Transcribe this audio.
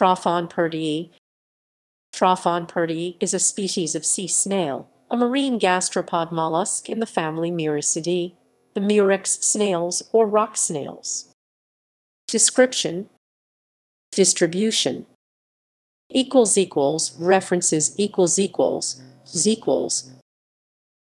Trophon purdyae. Trophon purdyae is a species of sea snail, a marine gastropod mollusk in the family Muricidae, the murex snails or rock snails. Description. Distribution. Equals equals. References equals equals. Equals